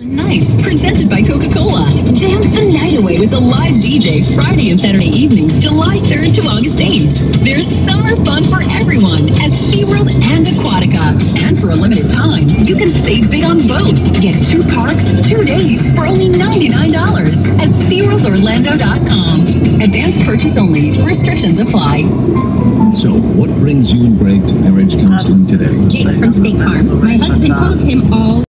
Nights, presented by Coca-Cola. Dance the night away with a live DJ Friday and Saturday evenings, July 3rd to August 8th. There's summer fun for everyone at SeaWorld and Aquatica. And for a limited time, you can save big on both. Get two parks, two days for only $99 at SeaWorldOrlando.com. Advance purchase only. Restrictions apply. So, what brings you and Greg to marriage counseling today? Jake from State Farm. My husband calls him all